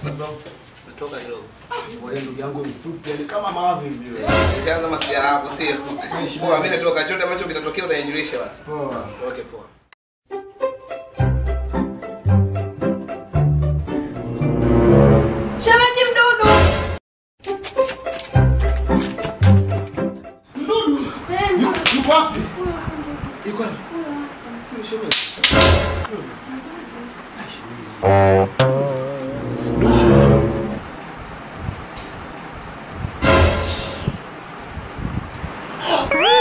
Sasa bro, umetoka kidogo. Wewe ndugu yangu mfupi, yani kama mavi hivi wewe. Eh, nikaanza masiara yako sio. Poa, mimi natoka. Chote ambacho kitatokea utanijulisha basi. Poa. Okay, poa. Igual. Woo!